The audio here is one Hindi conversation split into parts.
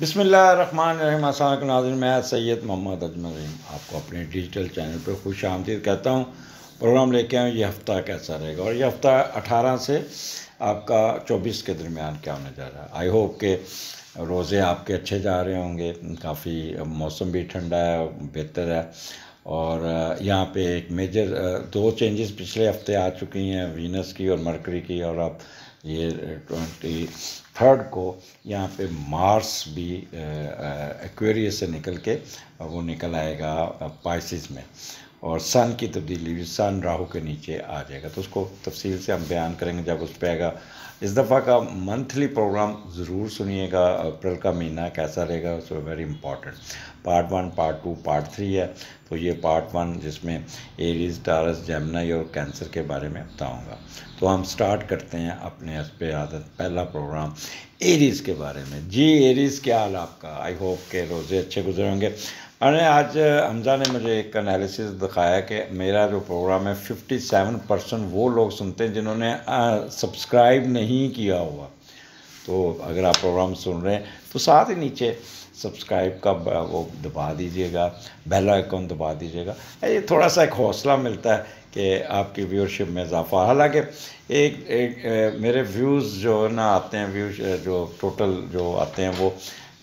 बिसमीम नाजिन मैं सैयद मोहम्मद अजमल रहीम, आपको अपने डिजिटल चैनल पर खुश आमदीद कहता हूँ। प्रोग्राम लेके आऊँ ये हफ़्ता कैसा रहेगा? और ये हफ़्ता 18 से आपका 24 के दरमियान क्या होने जा रहा है? आई होप के रोज़े आपके अच्छे जा रहे होंगे, काफ़ी मौसम भी ठंडा है, बेहतर है। और यहाँ पे एक मेजर दो चेंजेस पिछले हफ़्ते आ चुकी हैं, वीनस की और मरकरी की, और अब ये ट्वेंटी थर्ड को यहाँ पे मार्स भी एक्वेरियस से निकल के वो निकल आएगा पाइसिस में। और सन की तब्दीली भी सन राहु के नीचे आ जाएगा। तो उसको तफसील से हम बयान करेंगे जब उस पर आएगा। इस दफ़ा का मंथली प्रोग्राम ज़रूर सुनिएगा। अप्रैल का महीना कैसा रहेगा so very important part one part two part three है। तो ये पार्ट वन जिसमें एरीज टारस जमनाई और कैंसर के बारे में बताऊँगा। तो हम स्टार्ट करते हैं अपने पे आदत, पहला प्रोग्राम एरीज़ के बारे में। जी एरीज़ क्या हाल आपका? आई होप के रोज़े अच्छे गुजरे होंगे। अरे, आज, हमजा ने मुझे एक एनालिसिस दिखाया कि मेरा जो प्रोग्राम है 57 परसेंट वो लोग सुनते हैं जिन्होंने सब्सक्राइब नहीं किया हुआ तो अगर आप प्रोग्राम सुन रहे हैं तो साथ ही नीचे सब्सक्राइब का वो दबा दीजिएगा बेल आइकॉन दबा दीजिएगा। ये थोड़ा सा एक हौसला मिलता है कि आपकी व्यूअरशिप में इजाफा। हालाँकि एक एक ए, मेरे व्यूज़ जो ना आते हैं व्यूज़ जो टोटल जो आते हैं वो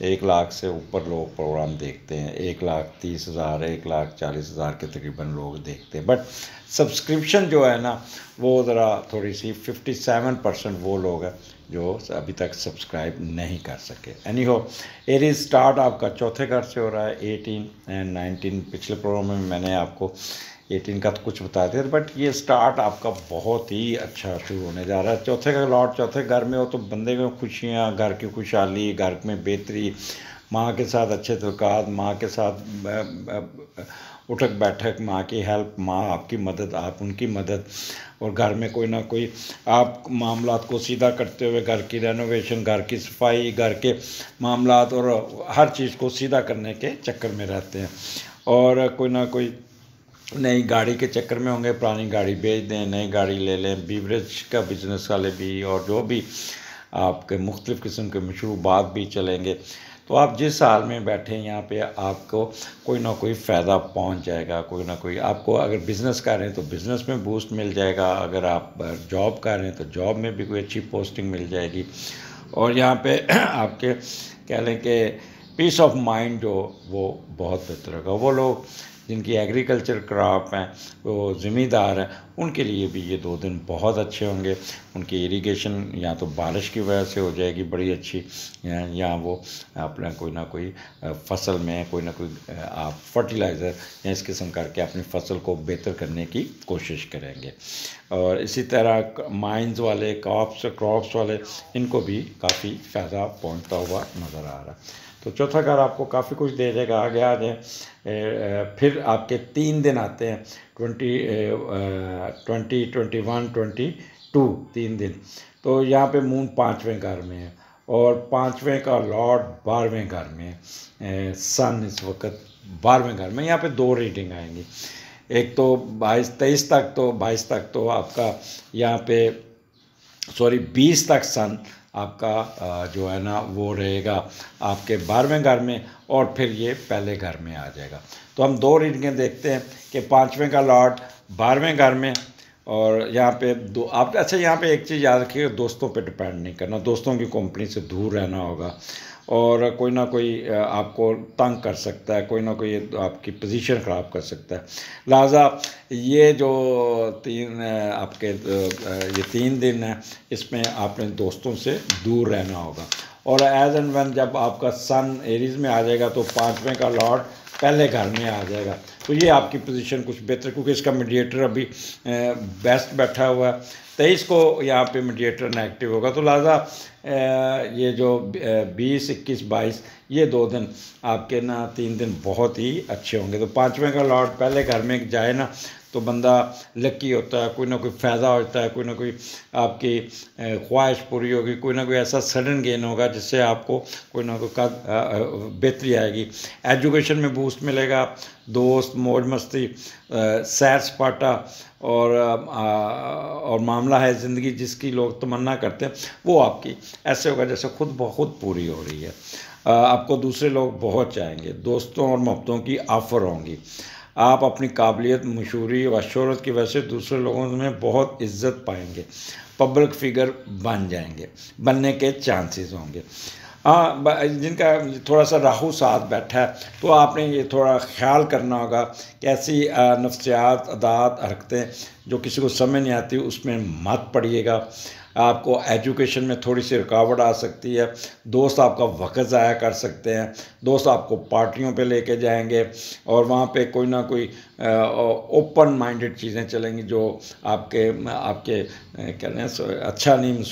एक लाख से ऊपर लोग प्रोग्राम देखते हैं। एक लाख तीस हज़ार एक लाख चालीस हज़ार के तकरीबन लोग देखते हैं। बट सब्सक्रिप्शन जो है ना वो ज़रा थोड़ी सी फिफ्टी सेवन परसेंट वो लोग हैं। जो अभी तक सब्सक्राइब नहीं कर सके। एनी हो एरी स्टार्ट आपका चौथे घर से हो रहा है एटीन एंड नाइनटीन पिछले प्रोग्राम में मैंने आपको एटीन का तो कुछ बता दिया बट ये स्टार्ट आपका बहुत ही अच्छा शुरू होने जा रहा है। चौथे का लॉट चौथे घर में हो तो बंदे में खुशियाँ, घर की खुशहाली, घर में बेहतरी, माँ के साथ अच्छे तलकात माँ के साथ उठक बैठक, माँ की हेल्प माँ आपकी मदद, आप उनकी मदद और घर में कोई ना कोई आप मामला को सीधा करते हुए घर की रेनोवेशन घर की सफ़ाई, घर के मामला और हर चीज़ को सीधा करने के चक्कर में रहते हैं। और कोई ना कोई नई गाड़ी के चक्कर में होंगे, पुरानी गाड़ी बेच दें, नई गाड़ी ले लें बीवरेज का बिज़नेस वाले भी और जो भी आपके मुख्तलिफ़ किस्म के मशरूबात भी चलेंगे। तो आप जिस हाल में बैठे यहाँ पे आपको कोई ना कोई फ़ायदा पहुँच जाएगा, कोई ना कोई आपको अगर बिज़नेस कर रहे हैं तो बिज़नेस में बूस्ट मिल जाएगा, अगर आप जॉब कर रहे हैं तो जॉब में भी कोई अच्छी पोस्टिंग मिल जाएगी। और यहाँ पे आपके कह लें कि पीस ऑफ़ माइंड जो, वो बहुत बेहतर होगा। वो लोग जिनकी एग्रीकल्चर क्रॉप हैं वो ज़मींदार हैं उनके लिए भी ये दो दिन बहुत अच्छे होंगे। उनकी इरिगेशन या तो बारिश की वजह से हो जाएगी बड़ी अच्छी या, वो अपना कोई ना कोई फ़सल में कोई ना कोई आप फर्टिलाइज़र या इस किस्म करके अपनी फ़सल को बेहतर करने की कोशिश करेंगे। और इसी तरह माइंस वाले क्रॉप्स क्रॉप्स वाले इनको भी काफ़ी फ़ायदा पहुँचता हुआ नज़र आ रहा है। तो चौथा घर आपको काफ़ी कुछ दे देगा। आगे आ जाए। फिर आपके तीन दिन आते हैं। Twenty twenty twenty one, twenty two, तीन दिन। तो यहाँ पे मून पाँचवें घर में है और पाँचवें का लॉर्ड बारहवें घर में है। सन इस वक्त बारहवें घर में। यहाँ पे दो रीडिंग आएँगी। एक तो बाईस, तेईस तक तो बाईस तक तो आपका यहाँ पे, सॉरी, बीस तक सन आपका जो है ना, वो रहेगा आपके बारहवें घर में और फिर ये पहले घर में आ जाएगा। तो हम दो रीडिंगें देखते हैं कि पाँचवें का लॉर्ड बारहवें घर में और यहाँ पे दो, आप अच्छा यहाँ पे एक चीज़ याद रखिएगा, दोस्तों पे डिपेंड नहीं करना, दोस्तों की कंपनी से दूर रहना होगा और कोई ना कोई आपको तंग कर सकता है, कोई ना कोई आपकी पोजीशन ख़राब कर सकता है। लिहाजा ये जो तीन आपके ये तीन दिन है, इसमें आपने दोस्तों से दूर रहना होगा। और एज एंड वन जब आपका सन एरीज में आ जाएगा तो पाँचवें का लॉर्ड पहले घर में आ जाएगा। तो ये आपकी पोजीशन कुछ बेहतर, क्योंकि इसका मीडिएटर अभी बेस्ट बैठा हुआ है। तेईस को यहाँ पे मीडिएटर नेगेटिव होगा। तो लिहाजा ये जो बीस, इक्कीस, बाईस, ये दो दिन आपके ना तीन दिन बहुत ही अच्छे होंगे। तो पाँचवें का लॉट पहले घर में जाए ना तो बंदा लक्की होता है, कोई ना कोई फ़ायदा होता है, कोई ना कोई आपकी ख्वाहिश पूरी होगी, कोई ना कोई ऐसा सडन गेन होगा जिससे आपको कोई ना कोई का बेहतरी आएगी। एजुकेशन में बूस्ट मिलेगा, दोस्त, मौज मस्ती सैर सपाटा और और मामला है ज़िंदगी जिसकी लोग तमन्ना करते हैं, वो आपकी। ऐसे होगा जैसे खुद ब खुद पूरी हो रही है। आपको दूसरे लोग बहुत चाहेंगे, दोस्तों और मोहब्बतों की ऑफ़र होंगी। आप अपनी काबिलियत, मशहूरी व शहरत की वजह से दूसरे लोगों में बहुत इज़्ज़त पाएँगे, पब्लिक फिगर बन जाएँगे, बनने के चांसेस होंगे। हाँ जिनका थोड़ा सा राहु साथ बैठा है तो आपने ये थोड़ा ख्याल करना होगा कैसी नफ्सियात, अदात हरकतें जो किसी को समझ नहीं आती, उसमें मत पड़िएगा। आपको एजुकेशन में थोड़ी सी रुकावट आ सकती है। दोस्त आपका वक्त ज़ाया कर सकते हैं। दोस्त आपको पार्टियों पे लेके जाएँगे और वहाँ पे कोई ना कोई ओपन माइंडेड चीज़ें चलेंगी जो आपके आपके हैं अच्छा नहीं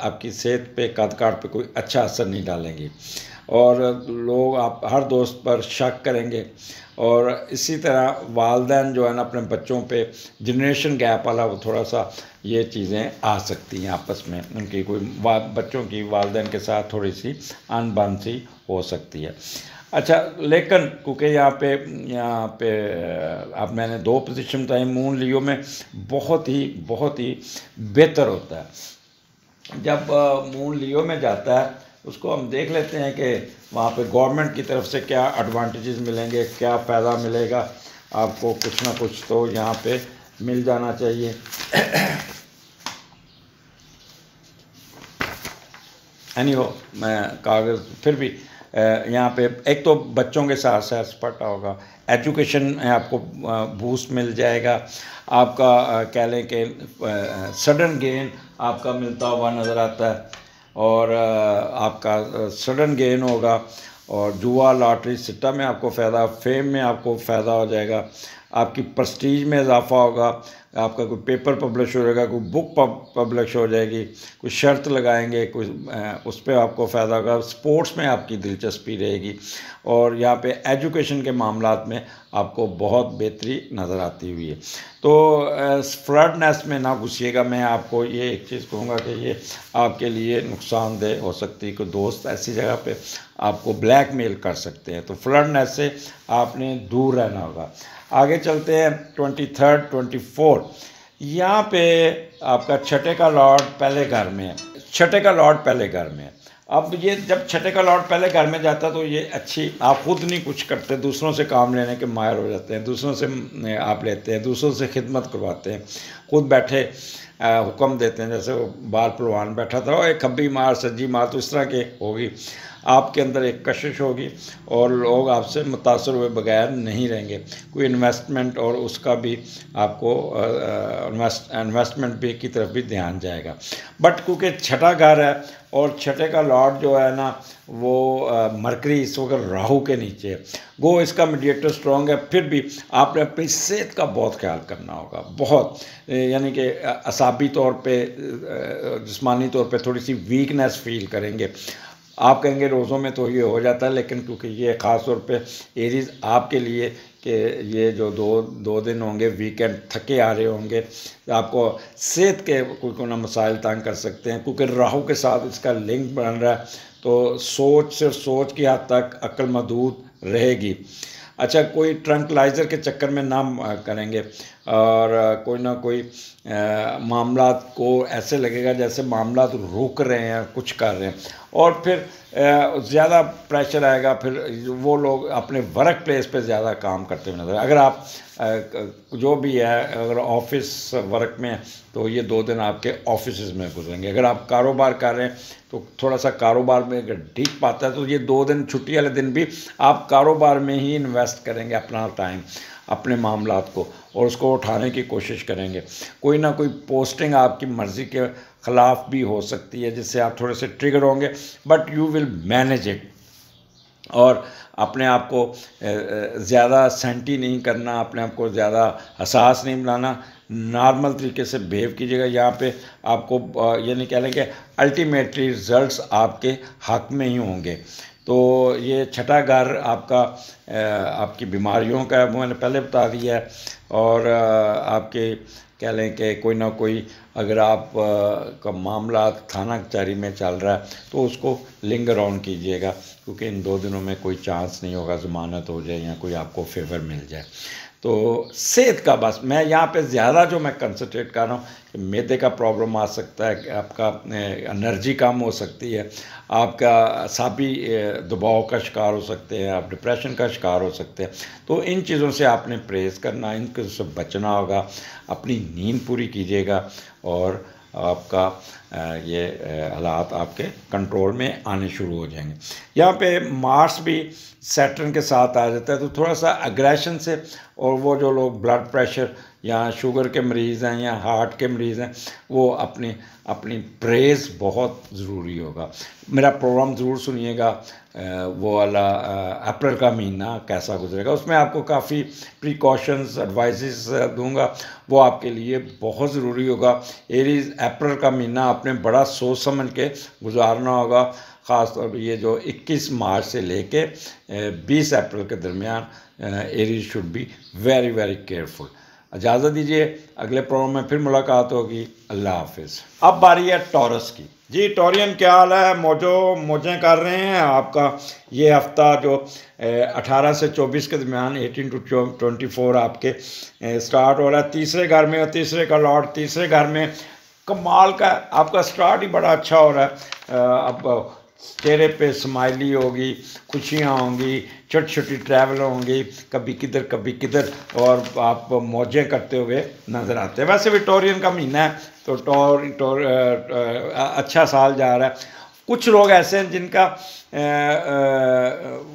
आपकी सेहत पे, कदकाट पे कोई अच्छा असर नहीं डालेंगी। और लोग आप, हर दोस्त पर शक करेंगे। और इसी तरह वालदेन जो है ना अपने बच्चों पे जनरेशन गैप वाला वो थोड़ा सा ये चीज़ें आ सकती हैं आपस में। उनकी कोई बच्चों की वालदेन के साथ थोड़ी सी अनबन सी हो सकती है। अच्छा लेकिन क्योंकि यहाँ पे यहाँ पे अब मैंने दो पोजिशन बताई मून लियो में बहुत ही बहुत ही बेहतर होता है। जब मून लियो में जाता है उसको हम देख लेते हैं कि वहाँ पे गवर्नमेंट की तरफ़ से क्या एडवांटेजेस मिलेंगे, क्या फ़ायदा मिलेगा। आपको कुछ ना कुछ तो यहाँ पे मिल जाना चाहिए। एनी हो मैं कागज़ फिर भी यहाँ पे एक तो बच्चों के साथ साथ स्पटा होगा। एजुकेशन आपको बूस्ट मिल जाएगा। आपका कह लें कि सडन गेन आपका मिलता हुआ नज़र आता है। और आपका सडन गेन होगा और जुआ लॉटरी सिट्टा में आपको फ़ायदा फेम में आपको फ़ायदा हो जाएगा। आपकी प्रस्टीज में इजाफा होगा। आपका कोई पेपर पब्लिश हो जाएगा, कोई बुक पब्लिश हो जाएगी, कोई शर्त लगाएँगे, कोई उस पर आपको फ़ायदा होगा, स्पोर्ट्स में आपकी दिलचस्पी रहेगी और यहाँ पे एजुकेशन के मामला में आपको बहुत बेहतरी नज़र आती हुई है। तो फ्रडनेस में ना घुसिएगा, मैं आपको ये एक चीज़ कहूँगा कि ये आपके लिए नुकसानदेह हो सकती है कि दोस्त ऐसी जगह पे आपको ब्लैकमेल कर सकते हैं। तो फ्रडनेस से आपने दूर रहना होगा। आगे चलते हैं ट्वेंटी थर्ड ट्वेंटी फोर यहाँ पे आपका छठे का लॉर्ड पहले घर में है। छठे का लॉर्ड पहले घर में है। अब ये जब छठे का लॉर्ड पहले घर में जाता तो ये अच्छी, आप खुद नहीं कुछ करते, दूसरों से काम लेने के मायर हो जाते हैं, दूसरों से आप लेते हैं, दूसरों से खिदमत करवाते हैं, खुद बैठे हुक्म देते हैं, जैसे वो बाल पलवान बैठा था, और एक खब्बी मार, सज्जी मार तो इस तरह के होगी। आपके अंदर एक कशिश होगी और लोग आपसे मुतासर हुए बगैर नहीं रहेंगे। कोई इन्वेस्टमेंट और उसका भी आपको इन्वेस्टमेंट भी की तरफ़ भी ध्यान जाएगा। बट क्योंकि छठा घर है और छठे का लॉर्ड जो है ना, वो मरकरी इस वक्त राहु के नीचे गो इसका मीडिएटर स्ट्रॉन्ग है, फिर भी आपने अपनी सेहत का बहुत ख्याल करना होगा, बहुत। यानी कि असाबी तौर पे जिस्मानी तौर पे थोड़ी सी वीकनेस फील करेंगे। आप कहेंगे रोज़ों में तो ये हो जाता है, लेकिन क्योंकि ये ख़ास तौर पे एरीज आपके लिए कि ये जो दो दो दिन होंगे, वीकेंड थके आ रहे होंगे, आपको सेहत के कोई कोई ना मसाइल तंग कर सकते हैं, क्योंकि राहु के साथ इसका लिंक बन रहा है तो सोच, सिर्फ़ सोच की हद तक अक्ल मदूद रहेगी। अच्छा कोई ट्रंकलाइज़र के चक्कर में ना करेंगे। और कोई ना कोई मामला को ऐसे लगेगा जैसे मामला रुक रहे हैं, कुछ कर रहे हैं। और फिर ज़्यादा प्रेशर आएगा, फिर वो लोग अपने वर्क प्लेस पे ज़्यादा काम करते हुए नज़र अगर आप जो भी है, अगर ऑफ़िस वर्क में तो ये दो दिन आपके ऑफ़िस में गुजरेंगे। अगर आप कारोबार कर रहे हैं तो थोड़ा सा कारोबार में अगर ठीक पाता है तो ये दो दिन, छुट्टी वाले दिन भी आप कारोबार में ही इन्वेस्ट करेंगे अपना टाइम अपने मामला को। और उसको उठाने की कोशिश करेंगे। कोई ना कोई पोस्टिंग आपकी मर्ज़ी के ख़िलाफ़ भी हो सकती है, जिससे आप थोड़े से ट्रिगर होंगे but you will manage it और अपने आप को ज़्यादा सेंटी नहीं करना, अपने आप को ज़्यादा हसास नहीं बनाना नॉर्मल तरीके से बिहेव कीजिएगा। यहाँ पे आपको यानी कह लें कि अल्टीमेटली रिजल्ट्स आपके हक में ही होंगे। तो ये छठा घर आपका आपकी बीमारियों का मैंने पहले बता दिया है और आपके कह लें कि कोई ना कोई अगर आप का मामला थाना कचहरी में चल रहा है तो उसको लिंग राउंड कीजिएगा, क्योंकि इन दो दिनों में कोई चांस नहीं होगा, ज़मानत हो जाए या कोई आपको फेवर मिल जाए। तो सेहत का बस, मैं यहाँ पे ज़्यादा जो मैं कंसनट्रेट कर रहा हूँ कि मेदे का प्रॉब्लम आ सकता है आपका एनर्जी कम हो सकती है, आपका साबी दबाव का शिकार हो सकते हैं, आप डिप्रेशन का शिकार हो सकते हैं। तो इन चीज़ों से आपने परहेज़ करना इनसे से बचना होगा, अपनी नींद पूरी कीजिएगा और आपका ये हालात आपके कंट्रोल में आने शुरू हो जाएँगे। यहाँ पे मार्स भी सैटर्न के साथ आ जाता है तो थोड़ा सा अग्रेशन से और वो जो लोग ब्लड प्रेशर या शुगर के मरीज़ हैं या हार्ट के मरीज़ हैं, वो अपनी अपनी प्रेस बहुत ज़रूरी होगा। मेरा प्रोग्राम ज़रूर सुनिएगा वो वाला अप्रैल का महीना कैसा गुजरेगा। उसमें आपको काफ़ी प्रिकॉशंस एडवाइस दूँगा। वो आपके लिए बहुत ज़रूरी होगा। एरीज अप्रैल का महीना आपने बड़ा सोच समझ के गुजारना होगा। ख़ास तौर पर ये जो 21 मार्च से लेके 20 अप्रैल के दरमियान Aries should be very very careful इजाज़त दीजिए, अगले प्रोग्राम में फिर मुलाकात होगी। अल्लाह हाफिज़। अब बारी है टॉरस की। जी, टोरियन, क्या हाल है? मौजो, मौजें कर रहे हैं आपका ये हफ़्ता जो 18 से 24 के दरमियान 18 टू 24 आपके स्टार्ट हो रहा है। तीसरे घर में और तीसरे का लॉट तीसरे घर में कमाल का आपका स्टार्ट ही बड़ा अच्छा हो रहा है। अब चेहरे पे स्माइली होगी, खुशियाँ होंगी छोटी छोटी ट्रैवल होंगी, कभी किधर कभी किधर, और आप मौजें करते हुए नज़र आते हैं। वैसे विक्टोरियन का महीना है तो टोर टोर अच्छा साल जा रहा है। कुछ लोग ऐसे हैं जिनका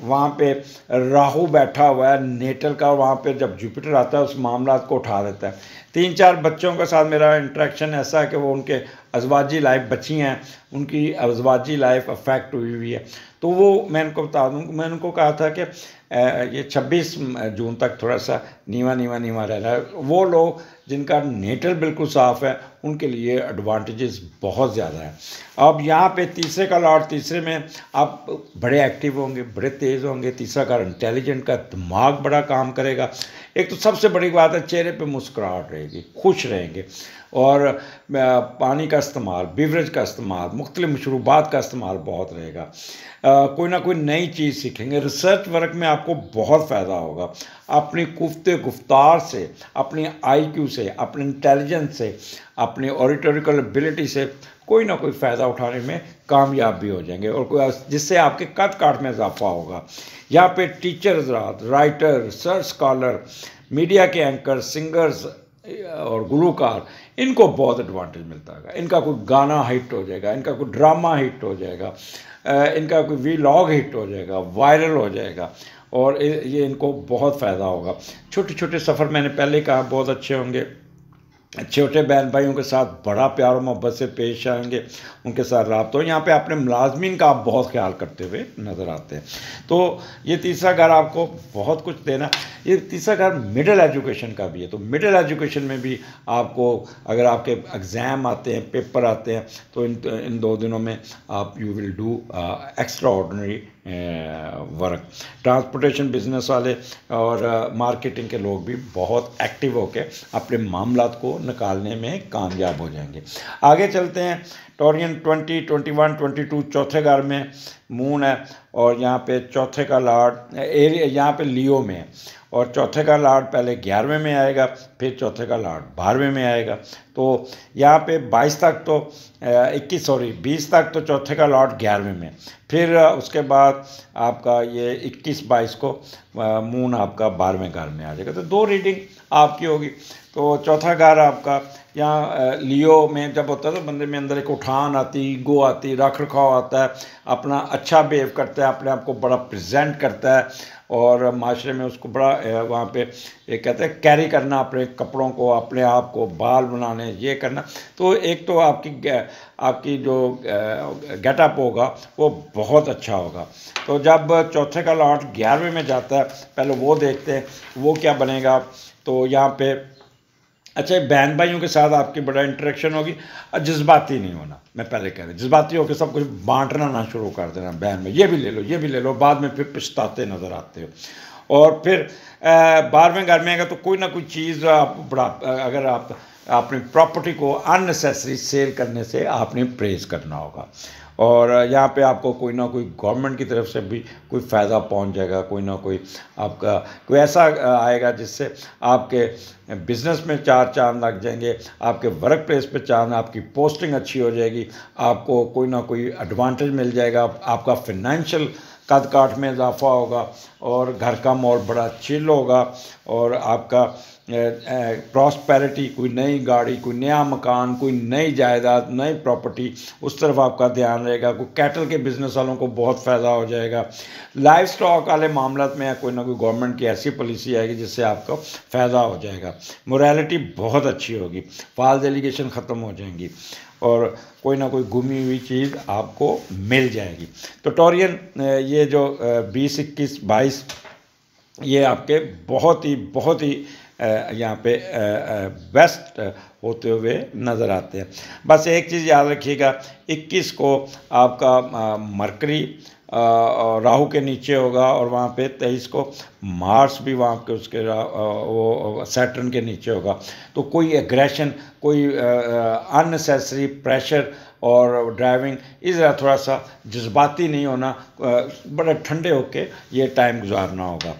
वहाँ पे राहु बैठा हुआ है, नेटल का, वहाँ पे जब जुपिटर आता है, उस मामला को उठा देता है। तीन चार बच्चों के साथ मेरा इंट्रैक्शन ऐसा है कि वो उनके अजवाजी लाइफ बची हैं, उनकी अजवाजी लाइफ अफेक्ट हुई हुई है। तो वो मैं उनको बता दूँ, मैं उनको कहा था कि ये 26 जून तक थोड़ा सा नीवा नीवा नीवा रह रहा है। वो लोग जिनका नेटल बिल्कुल साफ़ है, उनके लिए एडवांटेजेस बहुत ज़्यादा है। अब यहाँ पे तीसरे का लॉट तीसरे में आप बड़े एक्टिव होंगे, बड़े तेज़ होंगे, तीसरा का इंटेलिजेंट का दिमाग बड़ा काम करेगा। एक तो सबसे बड़ी बात है, चेहरे पे मुस्कुराहट रहेगी, खुश रहेंगे। और पानी का इस्तेमाल बिवरेज का इस्तेमाल मुख्तलि मशरूबात का इस्तेमाल बहुत रहेगा। कोई ना कोई नई चीज़ सीखेंगे। रिसर्च वर्क में आपको बहुत फ़ायदा होगा। अपनी कुफ्ते गुफ्तार से, अपनी आईक्यू से, अपने इंटेलिजेंस से, अपनी ऑरिटोरिकल एबिलिटी से कोई ना कोई फ़ायदा उठाने में कामयाब भी हो जाएँगे और कोई जिससे आपके कद काट में इजाफा होगा। यहाँ पे teacher writer research scholar media के एंकर सिंगर्स और गुलूकार, इनको बहुत एडवांटेज मिलता है इनका कोई गाना हिट हो जाएगा, इनका कोई ड्रामा हिट हो जाएगा इनका कोई वी लॉग हिट हो जाएगा वायरल हो जाएगा, और ये इनको बहुत फ़ायदा होगा। छोटे छोटे सफ़र मैंने पहले कहा, बहुत अच्छे होंगे। छोटे बहन भाइयों के साथ बड़ा प्यार और मोहब्बत से पेश आएँगे, उनके साथ रबता हो। यहाँ पे अपने मुलाजमीन का आप बहुत ख्याल करते हुए नज़र आते हैं। तो ये तीसरा घर आपको बहुत कुछ देना, ये तीसरा घर मिडिल एजुकेशन का भी है। तो मिडिल एजुकेशन में भी आपको, अगर आपके एग्ज़ाम आते हैं पेपर आते हैं तो इन इन दो दिनों में आप you will do extraordinary work transportation business वाले और मार्केटिंग के लोग भी बहुत एक्टिव होकर अपने मामला को निकालने में कामयाब हो जाएँगे। आगे चलते हैं। Taurean twenty twenty one twenty two चौथे घर में मून है और यहाँ पे चौथे का लॉर्ड एरिया यहाँ पे लियो में है। और चौथे का लॉर्ड पहले ग्यारहवें में आएगा, फिर चौथे का लॉर्ड बारहवें में आएगा। तो यहाँ पे बाईस तक तो इक्कीस सॉरी बीस तक तो चौथे का लॉर्ड ग्यारहवें में। फिर उसके बाद आपका ये इक्कीस, बाईस को मून आपका बारहवें घर में आ जाएगा। तो दो रीडिंग आपकी होगी। तो चौथा घर आपका, यहाँ लियो में जब होता है तो बंदे में अंदर एक उठान आती ईगो आती, रख रखाव आता है, अपना अच्छा बिहेव करता है, अपने आप को बड़ा प्रेजेंट करता है। और माशरे में उसको बड़ा वहाँ पे ये कहते हैं कैरी करना अपने कपड़ों को, अपने आप को, बाल बनाने, ये करना। तो एक तो आपकी आपकी जो गेटअप होगा, वो बहुत अच्छा होगा। तो जब चौथे का लॉट ग्यारहवें में जाता है, पहले वो देखते हैं, वो क्या बनेगा? तो यहाँ पे अच्छा बहन भाइयों के साथ आपकी बड़ा इंटरेक्शन होगी। और जज्बाती नहीं होना, मैं पहले कह रहा जज्बाती होकर सब कुछ बांटना ना शुरू कर देना, बहन में ये भी ले लो, ये भी ले लो, बाद में फिर पछताते नज़र आते हो। और फिर बारहवें घर में आएगा तो कोई ना कोई चीज़ आप बड़ा अगर आप अपनी प्रॉपर्टी को अननेसेसरी सेल करने से आपने प्रेज करना होगा। और यहाँ पे आपको कोई ना कोई गवर्नमेंट की तरफ़ से भी कोई फ़ायदा पहुँच जाएगा, कोई ना कोई आपका, कोई ऐसा आएगा जिससे आपके बिज़नेस में चार चाँद लग जाएँगे, आपके वर्क प्लेस पे चाँद, आपकी पोस्टिंग अच्छी हो जाएगी, आपको कोई ना कोई एडवांटेज मिल जाएगा, आपका फिनेंशियल कद काठ में इजाफा होगा, और घर का माहौल बड़ा चिल होगा, और आपका प्रॉस्पेरिटी कोई नई गाड़ी, कोई नया मकान, कोई नई जायदाद, नई प्रॉपर्टी उस तरफ़ आपका ध्यान रहेगा, कोई कैटल के बिज़नेस वालों को बहुत फ़ायदा हो जाएगा। लाइफ स्टॉक वाले मामला में कोई ना कोई गवर्नमेंट की ऐसी पॉलिसी आएगी जिससे आपको फ़ायदा हो जाएगा। मोरालिटी बहुत अच्छी होगी, फाल डेलीगेशन ख़त्म हो जाएँगी, और कोई ना कोई घूमी हुई चीज़ आपको मिल जाएगी। तो टोरियन ये जो बीस, इक्कीस, बाईस, ये आपके बहुत ही बहुत ही यहाँ पे बेस्ट होते हुए नज़र आते हैं। बस एक चीज़ याद रखिएगा 21 को आपका मरकरी राहु के नीचे होगा, और वहाँ पे तेईस को मार्स भी वहाँ के उसके वो, सैटर्न के नीचे होगा। तो कोई एग्रेशन कोई अननेसेसरी प्रेशर और ड्राइविंग इस थोड़ा सा जज्बाती नहीं होना बड़े ठंडे होके ये टाइम गुजारना होगा।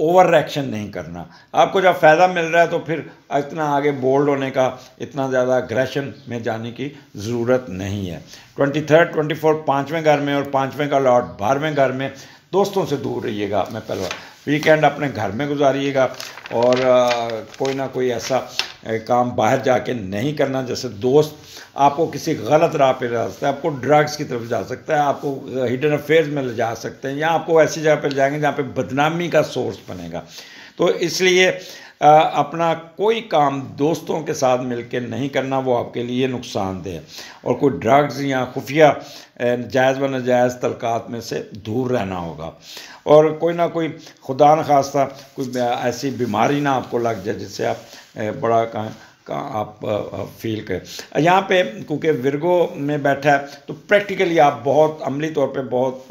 ओवर रिएक्शन नहीं करना। आपको जब फ़ायदा मिल रहा है तो फिर इतना आगे बोल्ड होने का, इतना ज़्यादा अग्रेशन में जाने की ज़रूरत नहीं है। ट्वेंटी थर्ड ट्वेंटी फोर्थ पाँचवें घर में और पाँचवें का लॉट बारहवें घर में दोस्तों से दूर रहिएगा। मैं पहले वीकेंड अपने घर में गुजारिएगा और कोई ना कोई ऐसा काम बाहर जाके नहीं करना, जैसे दोस्त आपको किसी गलत राह पे जा सकता है, आपको ड्रग्स की तरफ़ जा सकता है, आपको हिडन अफेयर्स में ले जा सकते हैं, या आपको ऐसी जगह पर ले जाएँगे जहाँ पे बदनामी का सोर्स बनेगा। तो इसलिए अपना कोई काम दोस्तों के साथ मिलकर नहीं करना वो आपके लिए नुकसानदेह और कोई ड्रग्स या खुफिया जायज़ व नजायज़ तलकात में से दूर रहना होगा। और कोई ना कोई खुदा न खास्ता कोई ऐसी बीमारी ना आपको लग जाए जिससे आप बड़ा कहें का आप फील करें। यहाँ पे क्योंकि विरगो में बैठा है तो प्रैक्टिकली आप बहुत अमली तौर पे बहुत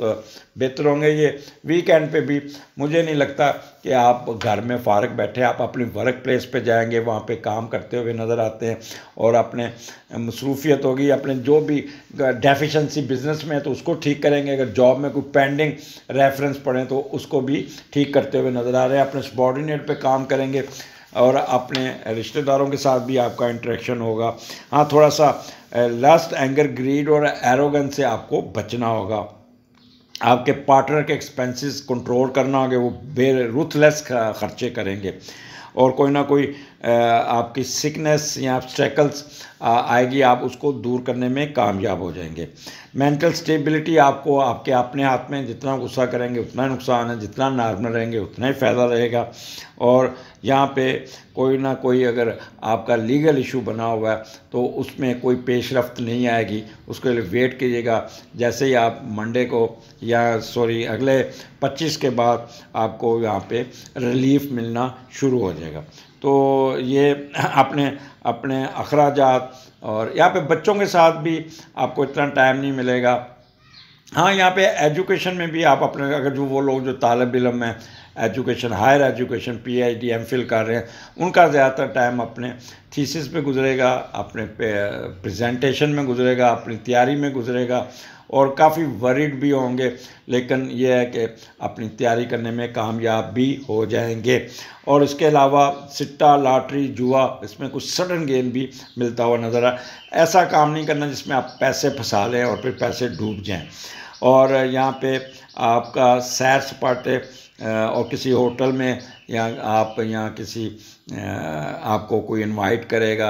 बेहतर होंगे ये। वीकेंड पे भी मुझे नहीं लगता कि आप घर में फ़ारग बैठे, आप अपनी वर्क प्लेस पे जाएँगे, वहाँ पे काम करते हुए नज़र आते हैं और अपने मसरूफियत होगी, अपने जो भी डेफिशेंसी बिज़नेस में है तो उसको ठीक करेंगे। अगर जॉब में कोई पेंडिंग रेफरेंस पड़े तो उसको भी ठीक करते हुए नज़र आ रहे हैं, अपने सबॉर्डिनेट पर काम करेंगे। और अपने रिश्तेदारों के साथ भी आपका इंटरेक्शन होगा। हाँ थोड़ा सा लास्ट एंगर ग्रीड और एरोगन से आपको बचना होगा। आपके पार्टनर के एक्सपेंसेस कंट्रोल करना होगा, वो बे रुथलेस खर्चे करेंगे। और कोई ना कोई आपकी सिकनेस या स्ट्रैकल्स आएगी, आप उसको दूर करने में कामयाब हो जाएँगे। मेंटल स्टेबिलिटी आपको, आपके अपने हाथ में जितना गुस्सा करेंगे, उतना नुकसान है, जितना नॉर्मल रहेंगे, उतना ही फ़ायदा रहेगा। और यहाँ पे कोई ना कोई अगर आपका लीगल इशू बना हुआ है तो उसमें कोई पेशरफ्त नहीं आएगी। उसके लिए वेट कीजिएगा। जैसे ही आप मंडे को या सॉरी अगले 25 के बाद आपको यहाँ पे रिलीफ मिलना शुरू हो जाएगा। तो ये अपने अपने अखराज और यहाँ पे बच्चों के साथ भी आपको इतना टाइम नहीं मिलेगा। हाँ यहाँ पे एजुकेशन में भी आप अपने, अगर जो वो लोग जो तालब इलम में education higher education PhD MPhil कर रहे हैं, उनका ज़्यादातर टाइम अपने थीसिस पे गुजरेगा, अपने प्रेजेंटेशन में गुजरेगा, अपनी तैयारी में गुजरेगा। और काफ़ी वरिड भी होंगे। लेकिन यह है कि अपनी तैयारी करने में कामयाब भी हो जाएँगे। और इसके अलावा सिट्टा, लॉटरी, जुआ, इसमें कुछ सडन गेम भी मिलता हुआ नज़र आ ऐसा काम नहीं करना जिसमें आप पैसे फंसा लें और फिर पैसे डूब जाएँ। और यहाँ पे आपका सैर सपाटे और किसी होटल में या आप यहाँ किसी आपको कोई इनवाइट करेगा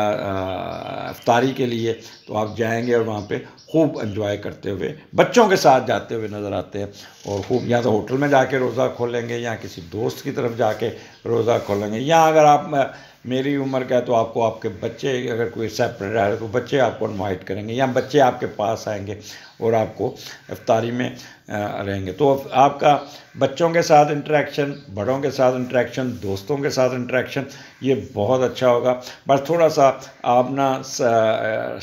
अफ्तारी के लिए तो आप जाएँगे और वहाँ पे खूब इन्जॉय करते हुए, बच्चों के साथ जाते हुए नज़र आते हैं और खूब, या तो होटल में जाके रोज़ा खोलेंगे, या किसी दोस्त की तरफ़ जाके रोज़ा खोलेंगे, या अगर आप मेरी उम्र का है तो आपको आपके बच्चे, अगर कोई सेपरेट रहे तो बच्चे आपको इन्वाइट करेंगे, या बच्चे आपके पास आएँगे और आपको अफ्तारी में रहेंगे। तो आपका बच्चों के साथ इंटरेक्शन बड़ों के साथ इंटरेक्शन दोस्तों के साथ इंटरेक्शन ये बहुत अच्छा होगा। बस थोड़ा सा आप ना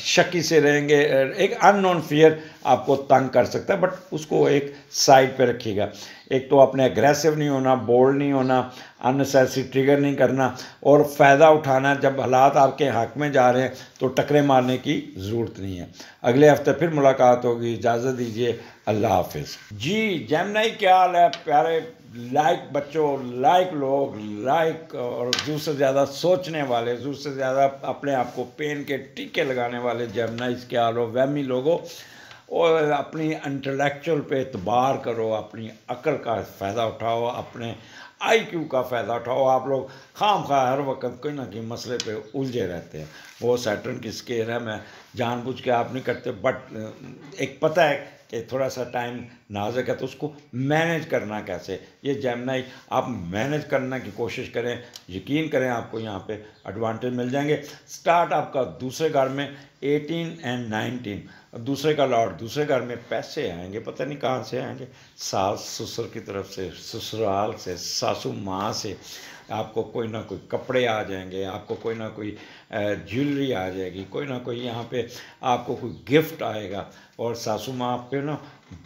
शकी से रहेंगे एक अननोन फियर आपको तंग कर सकता है बट उसको एक साइड पे रखिएगा। एक तो अपने एग्रेसिव नहीं होना बोल्ड नहीं होना अननेसेसरी ट्रिगर नहीं करना, और फ़ायदा उठाना, जब हालात आपके हक में जा रहे हैं तो टकरे मारने की ज़रूरत नहीं है। अगले हफ़्ते फिर मुलाकात होगी। इजाज़त दीजिए, अल्लाह हाफिज़। जी जैमनाई क्या हाल है? प्यारे लाइक बच्चों लाइक लोग लाइक और ज़रूर से ज़्यादा सोचने वाले ज़रूर से ज़्यादा अपने आप को पेन के टीके लगाने वाले जैमनाइज के हाल हो? वहमी लोगों, और अपनी इंटेलेक्चुअल पे एतबार करो, अपनी अकल का फ़ायदा उठाओ, अपने आई क्यू का फ़ायदा उठाओ। आप लोग खाम खा हर वक्त कोई ना कोई मसले पे उलझे रहते हैं। वो सैटर्न की स्केल है, मैं जानबूझ के आप नहीं करते बट एक पता है कि थोड़ा सा टाइम नाजुक है तो उसको मैनेज करना कैसे? ये जैमनाई आप मैनेज करने की कोशिश करें, यकीन करें आपको यहाँ पे एडवांटेज मिल जाएँगे। स्टार्ट आपका दूसरे घर में 18 एंड 19 दूसरे का लॉट दूसरे घर में पैसे आएँगे, पता नहीं कहाँ से आएँगे। सास, ससुर की तरफ़ से, ससुराल से, सासू, माँ से। आपको कोई ना कोई कपड़े आ जाएँगे, आपको कोई ना कोई ज्वेलरी आ जाएगी, कोई ना कोई यहाँ पे आपको कोई गिफ्ट आएगा और सासू माँ आप पे ना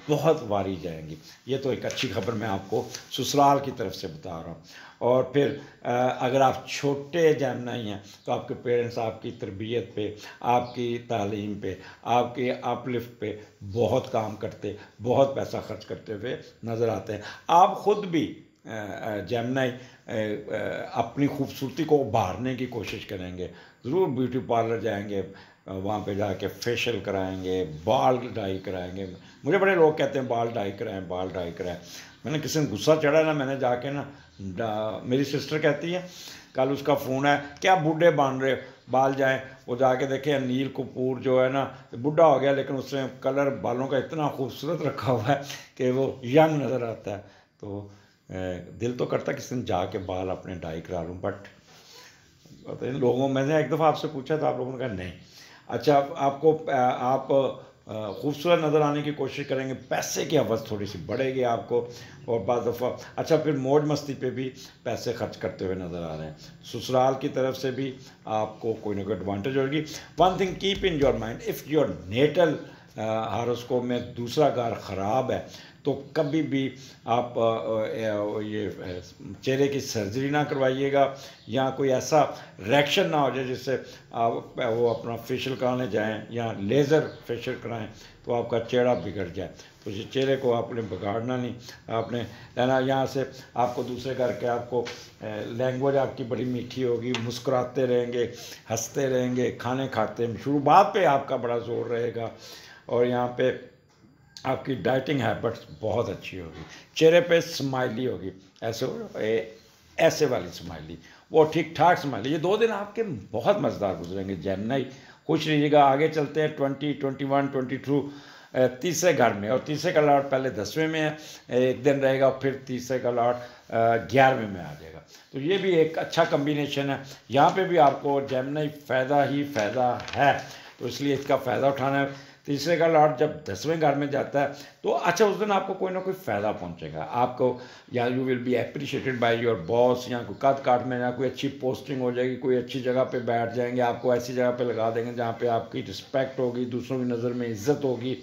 बहुत वारी जाएँगी। ये तो एक अच्छी खबर मैं आपको ससुराल की तरफ़ से बता रहा हूँ। और फिर अगर आप छोटे जानना ही हैं तो आपके पेरेंट्स आपकी तरबियत पे, आपकी तालीम पे, आपकी अपलिफ्ट पे बहुत काम करते, बहुत पैसा खर्च करते हुए नज़र आते हैं। आप ख़ुद भी जैमनाई अपनी खूबसूरती को उभारने की कोशिश करेंगे। ज़रूर ब्यूटी पार्लर जाएँगे वहाँ पे जाके फेशियल कराएँगे, बाल डाई कराएँगे। मुझे बड़े लोग कहते हैं, बाल डाई कराएँ, बाल डाई कराएँ। मैंने किसी ने गुस्सा चढ़ा ना, मैंने जाके ना मेरी सिस्टर कहती है, कल उसका फ़ोन है क्या बूढ़े बन रहे बाल जाएँ। वो जाके देखे, अनिल कपूर जो है ना, बुढ़ा हो गया, लेकिन उसने कलर बालों का इतना खूबसूरत रखा हुआ है कि वो यंग नज़र आता है। तो दिल तो करता किसी दिन जाके बाल अपने डाई करा लूँ बट इन लोगों, मैंने एक दफ़ा आपसे पूछा था, आप लोगों ने कहा नहीं। अच्छा आपको आप खूबसूरत नज़र आने की कोशिश करेंगे, पैसे की हवस थोड़ी सी बढ़ेगी आपको, और बाद दफ़ा अच्छा फिर मौज मस्ती पे भी पैसे खर्च करते हुए नज़र आ रहे हैं। ससुराल की तरफ़ से भी आपको कोई ना कोई एडवांटेज होगी। One thing keep in your mind if your natal horoscope में दूसरा घर ख़राब है तो कभी भी आप ये चेहरे की सर्जरी ना करवाइएगा या कोई ऐसा रिएक्शन ना हो जाए जिससे आप, वो अपना फेशियल कराने जाएँ या लेज़र फेशियल कराएँ तो आपका चेहरा बिगड़ जाए। तो इस चेहरे को आपने बिगाड़ना नहीं। आपने लेना यहाँ से आपको दूसरे करके आपको लैंग्वेज आपकी बड़ी मीठी होगी, मुस्कुराते रहेंगे, हँसते रहेंगे, खाने खाते शुरुआत पे आपका बड़ा ज़ोर रहेगा। और यहाँ पे आपकी डाइटिंग हैबिट्स बहुत अच्छी होगी। चेहरे पे स्माइली होगी। ऐसे ऐसे वाली स्माइली। वो ठीक ठाक स्माइली। ये दो दिन आपके बहुत मज़ेदार गुजरेंगे जैमनाई खुश रहिएगा, आगे चलते हैं twenty twenty one, twenty two तीसरे घर में। और तीसरे का लॉट पहले दसवें में है एक दिन रहेगा और फिर तीसरे का लॉट ग्यारहवें में आ जाएगा। तो ये भी एक अच्छा कम्बिनेशन है। यहाँ पे भी आपको जैमनाई फ़ायदा ही फ़ायदा है। तो इसलिए इसका फ़ायदा उठाना है। तीसरे का लॉट जब दसवें घर में जाता है तो अच्छा उस दिन आपको कोई ना कोई फ़ायदा पहुंचेगा। आपको, या you will be appreciated by your boss या कोई कद काट में, या कोई अच्छी पोस्टिंग हो जाएगी, कोई अच्छी जगह पे बैठ जाएँगे, आपको ऐसी जगह पे लगा देंगे जहाँ पे आपकी रिस्पेक्ट होगी, दूसरों की नज़र में इज़्ज़त होगी,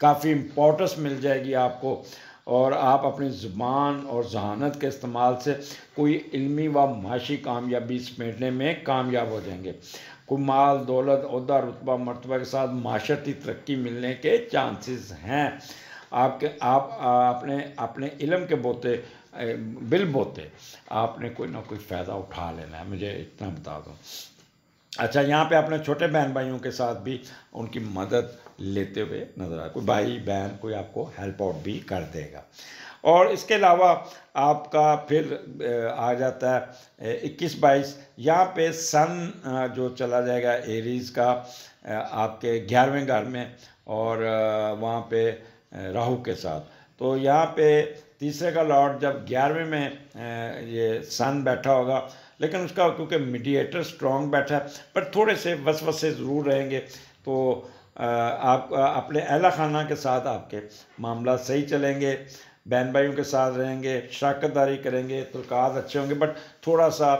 काफ़ी इम्पोर्टेंस मिल जाएगी आपको, और आप अपनी ज़ुबान और जहानत के इस्तेमाल से कोई इल्मी व माशी कामयाबी समेटने में कामयाब हो जाएँगे। कोई माल दौलत अहदा रुतबा, मरतबा के साथ माशरती तरक्की मिलने के चांसेस हैं। आपके, आप अपने अपने इलम के बोते बिल बोते, आपने कोई ना कोई फ़ायदा उठा लेना है, मुझे इतना बता दूँ। अच्छा यहाँ पे अपने छोटे बहन भाइयों के साथ भी उनकी मदद लेते हुए नज़र आए। कोई भाई बहन कोई आपको हेल्प आउट भी कर देगा। और इसके अलावा आपका फिर आ जाता है इक्कीस बाईस। यहाँ पे सन जो चला जाएगा, एरीज का आपके ग्यारहवें घर में और वहाँ पे राहु के साथ। तो यहाँ पे तीसरे का लॉर्ड जब ग्यारहवें में ये सन बैठा होगा, लेकिन उसका, क्योंकि मीडिएटर स्ट्रॉन्ग बैठा है, पर थोड़े से वस वसे ज़रूर रहेंगे तो आप अपने अहला खाना के साथ आपके मामला सही चलेंगे। बहन भाइयों के साथ रहेंगे शराकतदारी करेंगे तो अच्छे होंगे बट थोड़ा सा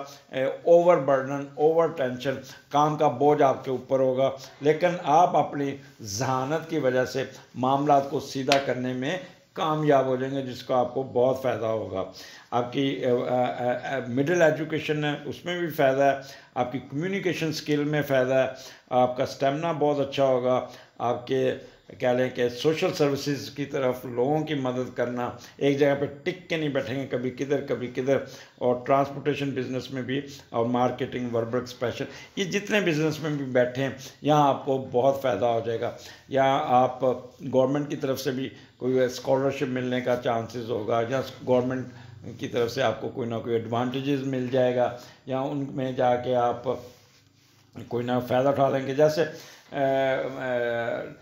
ओवर बर्डन ओवर टेंशन काम का बोझ आपके ऊपर होगा। लेकिन आप अपनी जहानत की वजह से मामला को सीधा करने में कामयाब हो जाएँगे, जिसका आपको बहुत फ़ायदा होगा। आपकी मिडिल एजुकेशन है उसमें भी फ़ायदा है, आपकी कम्युनिकेशन स्किल में फ़ायदा है, आपका स्टेमिना बहुत अच्छा होगा, आपके कह लें कि सोशल सर्विसेज़ की तरफ़ लोगों की मदद करना एक जगह पर टिक के नहीं बैठेंगे, कभी किधर कभी किधर। और ट्रांसपोर्टेशन बिज़नेस में भी, और मार्केटिंग वर्बर्क स्पेशल ये जितने बिज़नेस में भी बैठे हैं, यहाँ आपको बहुत फ़ायदा हो जाएगा। या आप गवर्नमेंट की तरफ़ से भी कोई स्कॉलरशिप मिलने का चांसेस होगा, या गवर्नमेंट की तरफ़ से आपको कोई ना कोई एडवांटेजेस मिल जाएगा, या उनमें जाके आप कोई ना फ़ायदा उठा लेंगे। जैसे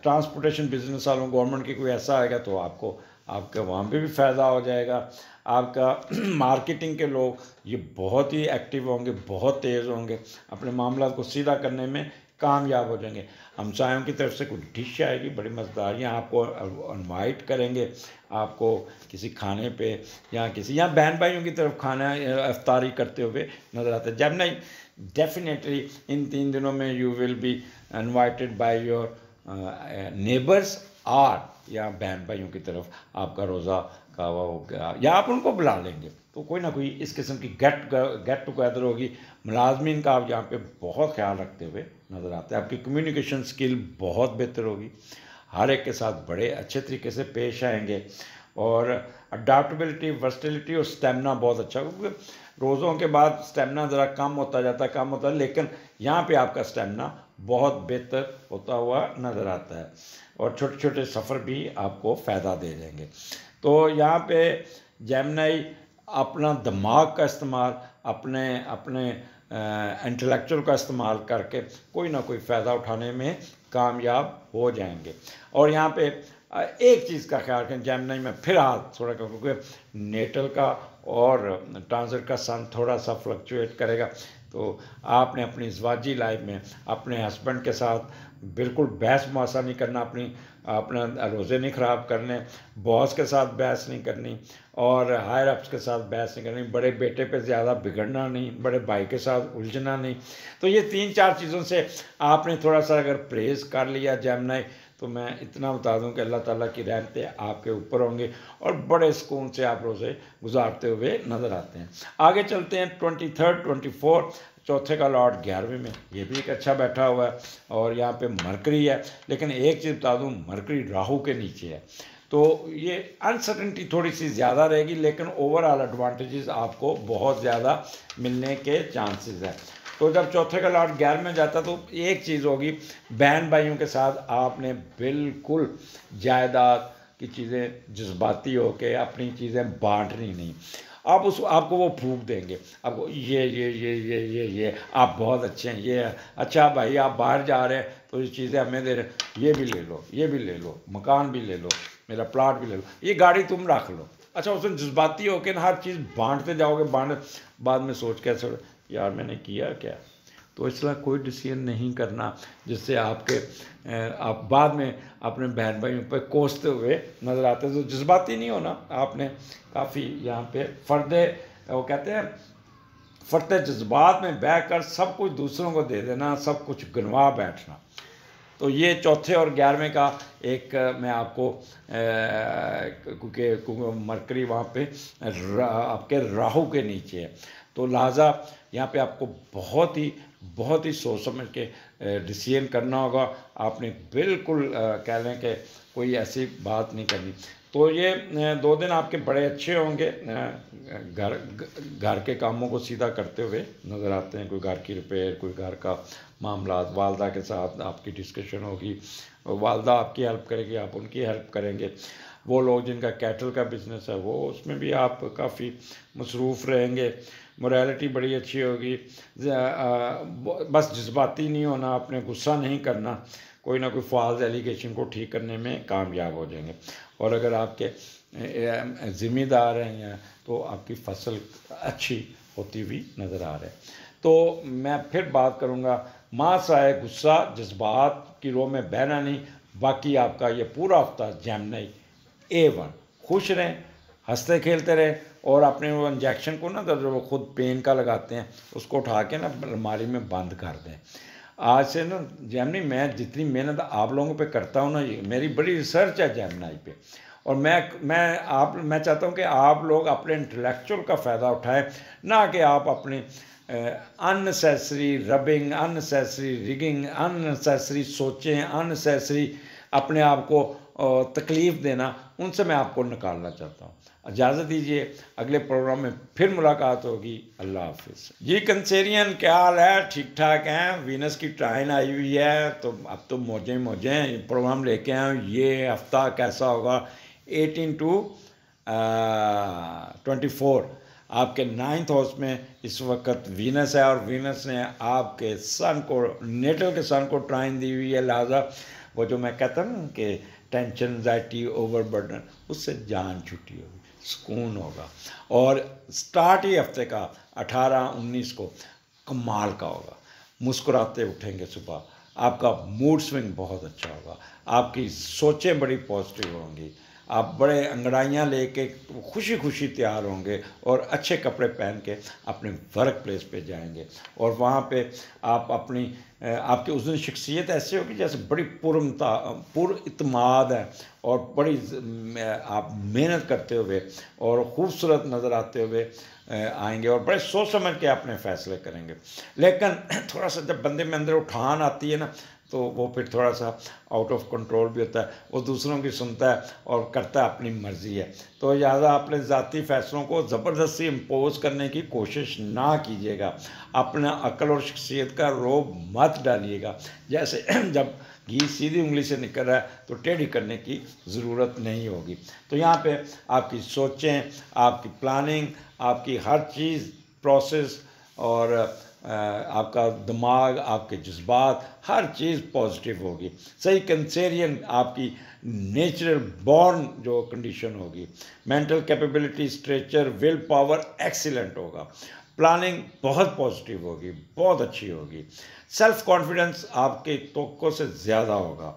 ट्रांसपोर्टेशन बिज़नेस वालों गवर्नमेंट की कोई ऐसा आएगा तो आपको, आपका वहाँ पे भी फ़ायदा हो जाएगा। आपका मार्केटिंग के लोग, ये बहुत ही एक्टिव होंगे, बहुत तेज़ होंगे। अपने मामला को सीधा करने में कामयाब हो जाएँगे। हमसायों की तरफ़ से कुछ डिश आएगी, बड़ी मज़ेदार, यहाँ आपको इनवाइट करेंगे। आपको किसी खाने पे या किसी यहाँ बहन भाइयों की तरफ़ खाना अफ्तारी करते हुए नज़र आते जब नहीं डेफिनेटली इन तीन दिनों में you will be invited by your neighbours or या बहन भाइयों की तरफ़ आपका रोज़ा का हो गया या आप उनको बुला लेंगे। तो कोई ना कोई इस किस्म की गेट गेट टुगेदर होगी। मुलाजमीन का आप यहाँ पे बहुत ख्याल रखते हुए नज़र आते हैं। आपकी कम्युनिकेशन स्किल बहुत बेहतर होगी। हर एक के साथ बड़े अच्छे तरीके से पेश आएँगे। और अडाप्टबिलिटी वर्सटिलिटी और स्टेमिना बहुत अच्छा क्योंकि रोज़ों के बाद स्टेमिना ज़रा कम होता जाता है, कम होता है, लेकिन यहाँ पे आपका स्टेमिना बहुत बेहतर होता हुआ नज़र आता है और छोटे छोटे सफ़र भी आपको फ़ायदा दे देंगे। तो यहाँ पे जैमनाई अपना दिमाग का इस्तेमाल, अपने अपने इंटेलेक्चुअल का इस्तेमाल करके कोई ना कोई फ़ायदा उठाने में कामयाब हो जाएँगे। और यहाँ पे एक चीज़ का ख्याल रखें जैमनाई में फिर थोड़ा क्योंकि नेटल का और ट्रांसर का सन थोड़ा सा फ्लक्चुएट करेगा। तो आपने अपनी जवाजी लाइफ में अपने हस्बैंड के साथ बिल्कुल बहस मुआसा नहीं करना, अपनी, अपना रोज़े नहीं ख़राब करने, बॉस के साथ बहस नहीं करनी और हायर अप्स के साथ बहस नहीं करनी, बड़े बेटे पे ज़्यादा बिगड़ना नहीं, बड़े भाई के साथ उलझना नहीं। तो ये तीन चार चीज़ों से आपने थोड़ा सा अगर प्रेज़ कर लिया जैमनाई तो मैं इतना बता दूँ कि अल्लाह ताला की रहमतें आपके ऊपर होंगे और बड़े सुकून से आप रोज़े गुजारते हुए नज़र आते हैं। आगे चलते हैं ट्वेंटी थर्ड ट्वेंटी फोर चौथे का लॉर्ड ग्यारहवें में। ये भी एक अच्छा बैठा हुआ है और यहाँ पे मरकरी है, लेकिन एक चीज़ बता दूँ, मरकरी राहू के नीचे है। तो ये अनसर्टनटी थोड़ी सी ज़्यादा रहेगी, लेकिन ओवरऑल एडवांटेजेस आपको बहुत ज़्यादा मिलने के चांसेस हैं। तो जब चौथे का लॉट ग्यारह में जाता तो एक चीज़ होगी, बहन भाइयों के साथ आपने बिल्कुल जायदाद की चीज़ें, जज्बाती होके अपनी चीज़ें बांटनी नहीं। आप उस, आपको वो फूक देंगे। आपको ये ये ये ये ये ये, आप बहुत अच्छे हैं, ये अच्छा भाई, आप बाहर जा रहे हैं तो ये चीज़ें हमें दे रहे ये भी ले लो, ये भी ले लो, मकान भी ले लो, मेरा प्लाट भी ले लो, ये गाड़ी तुम रख लो। अच्छा उसमें जज्बाती होकर ना हर चीज़ बांटते जाओगे बांट बाद में सोच कैसे यार मैंने किया क्या? तो इसलिए कोई डिसीज़न नहीं करना जिससे आपके आप बाद में अपने बहन भाइयों पर कोसते हुए नज़र आते तो जज्बाती नहीं होना। आपने काफ़ी यहाँ पे फ़र्दे, वो कहते हैं फरते जज्बात में बह कर सब कुछ दूसरों को दे देना, सब कुछ गनवा बैठना। तो ये चौथे और ग्यारहवें का एक मैं आपको क्योंकि मरकरी वहाँ पे आपके राहु के नीचे है। तो लिहाजा यहाँ पे आपको बहुत ही बहुत ही सोच समझ के डिसीज़न करना होगा। आपने बिल्कुल कह लें कि कोई ऐसी बात नहीं करनी। तो ये दो दिन आपके बड़े अच्छे होंगे घर घर के कामों को सीधा करते हुए। नज़र आते हैं, कोई घर की रिपेयर, कोई घर का मामला, वालदा के साथ आपकी डिस्कशन होगी। वालदा आपकी हेल्प करेगी, आप उनकी हेल्प करेंगे। वो लोग जिनका कैटल का बिज़नेस है, वो उसमें भी आप काफ़ी मसरूफ़ रहेंगे। मोरालिटी बड़ी अच्छी होगी। बस जज्बाती नहीं होना, आपने गुस्सा नहीं करना। कोई ना कोई फॉल्स एलिगेशन को ठीक करने में कामयाब हो जाएँगे। और अगर आपके ज़िम्मेदार हैं या तो आपकी फ़सल अच्छी होती हुई नज़र आ रही है। तो मैं फिर बात करूँगा मास आए गुस्सा, जज्बात की रो में बहना नहीं। बाकी आपका ये पूरा हफ़्ता जैमनई ए वन खुश रहें, हँसते खेलते रहे और अपने वो इंजेक्शन को ना जो वो खुद पेन का लगाते हैं, उसको उठा के ना अलमारी में बंद कर दें। आज से ना जैमनी मैं जितनी मेहनत आप लोगों पे करता हूँ ना, ये मेरी बड़ी रिसर्च है जैमनाई पे। और मैं मैं आप, मैं चाहता हूँ कि आप लोग अपने इंटेलेक्चुअल का फ़ायदा उठाएँ, ना कि आप अपने unnecessary rubbing unnecessary rigging unnecessary सोचें अननेसेसरी अपने आप को तकलीफ़ देना, उनसे मैं आपको निकालना चाहता हूँ। इजाज़त दीजिए, अगले प्रोग्राम में फिर मुलाकात होगी। अल्लाह हाफिज़। जी, कंसेरियन, क्या हाल है? ठीक ठाक हैं? वीनस की ट्राइन आई हुई है तो अब तो मौजें मौजें प्रोग्राम लेके आए ये हफ़्ता कैसा होगा? Eighteen to twenty four. आपके नाइन्थ हाउस में इस वक्त वीनस है और वीनस ने आपके सन को, नेटल के सन को ट्राइन दी हुई है, लिहाजा वो जो मैं कहता हूँ कि टेंशन एंजाइटी ओवरबर्डन उससे जान छुट्टी होगी, सुकून होगा। और स्टार्ट ही हफ़्ते का, अठारह, उन्नीस को कमाल का होगा। मुस्कुराते उठेंगे सुबह। आपका मूड स्विंग बहुत अच्छा होगा। आपकी सोचें बड़ी पॉजिटिव होंगी। आप बड़े अंगड़ाइयाँ लेके खुशी खुशी तैयार होंगे और अच्छे कपड़े पहन के अपने वर्क प्लेस पे जाएँगे। और वहाँ पे आप अपनी आपकी उस दिन शख्सियत ऐसी होगी जैसे बड़ी पुरमता, पुर इतमाद है और बड़ी आप मेहनत करते हुए और ख़ूबसूरत नज़र आते हुए आएँगे और बड़े सोच समझ के अपने फ़ैसले करेंगे। लेकिन थोड़ा सा जब बंदे में अंदर उठान आती है ना तो वो फिर थोड़ा सा आउट ऑफ़ कंट्रोल भी होता है, वो दूसरों की सुनता है और करता है अपनी मर्ज़ी है। तो लिहाजा अपने ज़ाती फ़ैसलों को ज़बरदस्ती इम्पोज करने की कोशिश ना कीजिएगा। अपना अकल और शख्सियत का रोब मत डालिएगा। जैसे जब घी सीधी उंगली से निकल रहा है तो टेढ़ी करने की ज़रूरत नहीं होगी। तो यहाँ पे आपकी सोचें, आपकी प्लानिंग आपकी हर चीज़ प्रोसेस और आपका दिमाग, आपके जज्बात, हर चीज़ पॉजिटिव होगी। सही कंसेरियन आपकी नेचुरल बॉर्न जो कंडीशन होगी। Mental capability structure will power excellent होगा। प्लानिंग बहुत पॉजिटिव होगी, बहुत अच्छी होगी। सेल्फ कॉन्फिडेंस आपके तो से ज़्यादा होगा।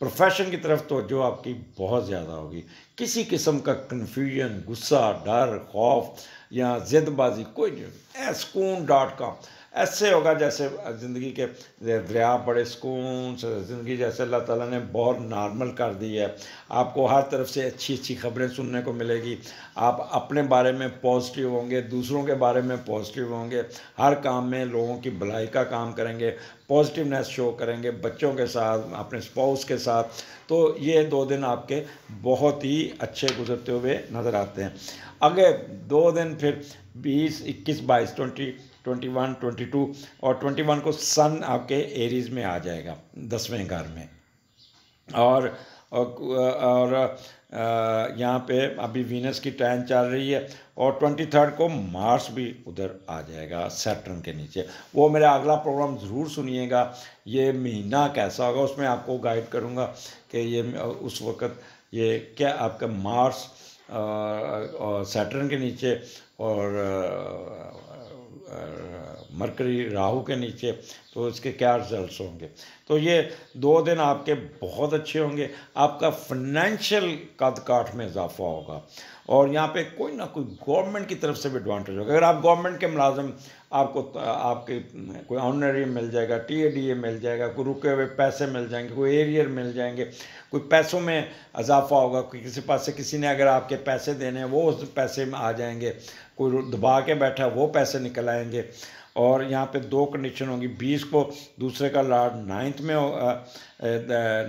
प्रोफेशन की तरफ़ तो जो आपकी बहुत ज़्यादा होगी। किसी किस्म का कन्फ्यूज़न गुस्सा, डर, खौफ या ज़िदबाजी कोई नहीं एस्कून डॉट कॉम ऐसे होगा जैसे ज़िंदगी के दरिया बड़े सुकून से ज़िंदगी जैसे अल्लाह ताला ने बहुत नॉर्मल कर दी है। आपको हर तरफ़ से अच्छी अच्छी खबरें सुनने को मिलेगी। आप अपने बारे में पॉजिटिव होंगे, दूसरों के बारे में पॉजिटिव होंगे। हर काम में लोगों की भलाई का काम करेंगे पॉजिटिवनेस शो करेंगे, बच्चों के साथ, अपने स्पाउस के साथ। तो ये दो दिन आपके बहुत ही अच्छे गुजरते हुए नज़र आते हैं। अगले दो दिन फिर बीस, इक्कीस, बाईस, twenty twenty one twenty two और ट्वेंटी वन को सन आपके एरीज में आ जाएगा दसवें घर में। और और, यहाँ पे अभी वीनस की टाइम चल रही है और ट्वेंटी थर्ड को मार्स भी उधर आ जाएगा सैटर्न के नीचे। वो मेरा अगला प्रोग्राम ज़रूर सुनिएगा ये महीना कैसा होगा उसमें आपको गाइड करूँगा कि ये उस वक़्त ये क्या आपका मार्स और सैटर्न के नीचे और मरकरी राहु के नीचे तो इसके क्या रिज़ल्ट होंगे? तो ये दो दिन आपके बहुत अच्छे होंगे। आपका फाइनेंशियल कद काठ में इजाफा होगा। और यहाँ पे कोई ना कोई गवर्नमेंट की तरफ़ से भी एडवांटेज होगा। अगर आप गवर्नमेंट के मुलाजम आपको आपके, कोई ऑनरी मिल जाएगा टी ए डी ए मिल जाएगा, कोई रुके हुए पैसे मिल जाएँगे, कोई एरियर मिल जाएँगे, कोई पैसों में इजाफा होगा कोई किसी पास से किसी ने अगर आपके पैसे देने हैं, वो उस पैसे में आ जाएँगे, कोई दबा के बैठा वो पैसे निकल आएँगे। और यहाँ पे दो कंडीशन होंगी। बीस को दूसरे का लाड नाइन्थ में होगा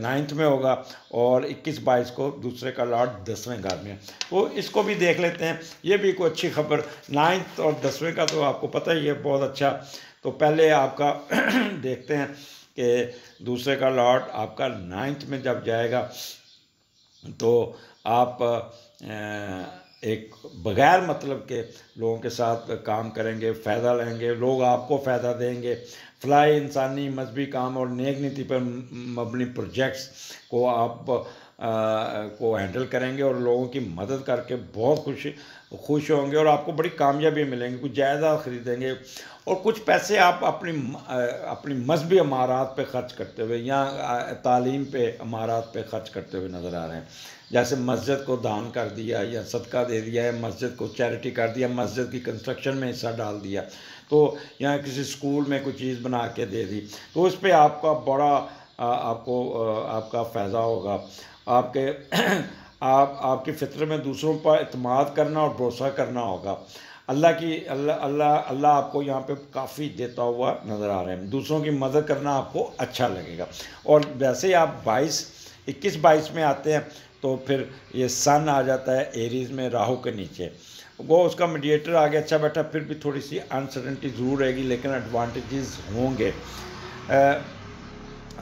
नाइन्थ में होगा और इक्कीस बाईस को दूसरे का लाड दसवें घर में। तो इसको भी देख लेते हैं। ये भी कोई अच्छी खबर। नाइन्थ और दसवें का तो आपको पता ही है, बहुत अच्छा। तो पहले आपका देखते हैं कि दूसरे का लॉट आपका नाइन्थ में जब जाएगा तो आप एक बग़ैर मतलब के लोगों के साथ काम करेंगे, फ़ायदा लेंगे, लोग आपको फ़ायदा देंगे। फलाई इंसानी मजहबी काम और नेक नीति पर मबनी प्रोजेक्ट्स को आप को हैंडल करेंगे और लोगों की मदद करके बहुत खुश खुश होंगे और आपको बड़ी कामयाबी मिलेंगी। कुछ जायदाद ख़रीदेंगे और कुछ पैसे आप अपनी अपनी मजहबी अमारात पे ख़र्च करते हुए या तालीम पे अमारात पे ख़र्च करते हुए नज़र आ रहे हैं। जैसे मस्जिद को दान कर दिया या सदका दे दिया या मस्जिद को चैरिटी कर दिया, मस्जिद की कंस्ट्रक्शन में हिस्सा डाल दिया तो या किसी स्कूल में कोई चीज़ बना के दे दी तो उस पर आपका बड़ा आपको आपका फ़ायदा होगा। आपके, आप, आपकी फितर में दूसरों पर अतमाद करना और भरोसा करना होगा। अल्लाह की अल्लाह अल्लाह अल्लाह आपको यहाँ पे काफ़ी देता हुआ नज़र आ रहे हैं। दूसरों की मदद करना आपको अच्छा लगेगा। और वैसे ही आप बाईस, इक्कीस बाईस में आते हैं तो फिर ये सन आ जाता है एरीज में, राहु के नीचे। वो उसका मीडिएटर आगे अच्छा बैठा, फिर भी थोड़ी सी अनसर्टनटी ज़रूर रहेगी, लेकिन एडवांटेजेस होंगे।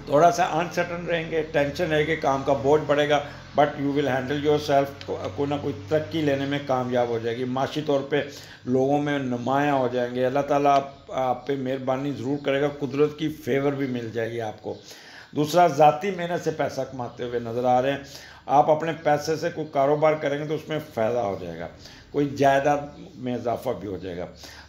थोड़ा सा अनसर्टन रहेंगे टेंशन रहेगी काम का बोझ बढ़ेगा but you will handle yourself कोई ना कोई तरक्की लेने में कामयाब हो जाएगी। माशी तौर पे लोगों में नुमाया हो जाएँगे। अल्लाह ताला आप, आप पे मेहरबानी ज़रूर करेगा कुदरत की फेवर भी मिल जाएगी आपको। दूसरा ज़ाती मेहनत से पैसा कमाते हुए नज़र आ रहे हैं। आप अपने पैसे से कोई कारोबार करेंगे तो उसमें फ़ायदा हो जाएगा। कोई जायदाद में इजाफा भी हो जाएगा।